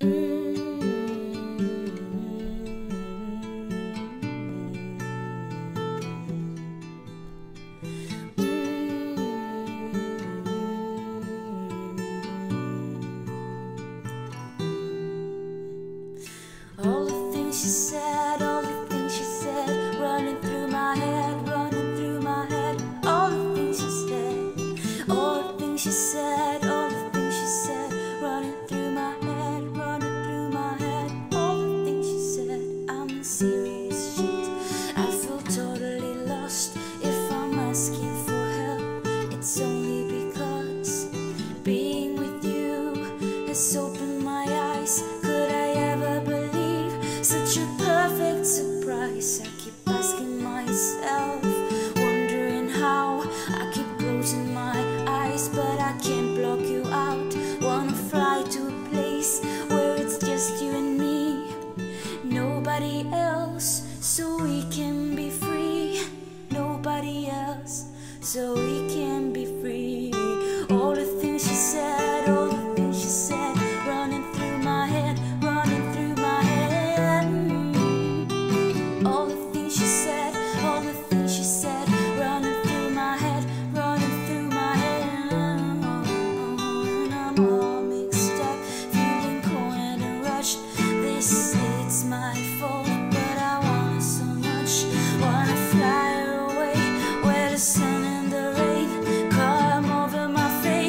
All the things you said. This opened my eyes, could I ever believe Such a perfect surprise? I keep asking myself Wondering how I keep closing my eyes But I can't block you out. Wanna fly to a place Where it's just you and me. Nobody else So we can be free. Nobody else So we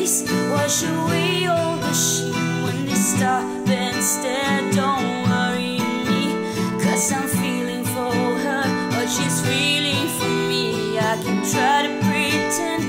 face Wash away all the shit when they stop and stare Don't worry me, cause I'm feeling for her. But she's feeling for me. I can try to pretend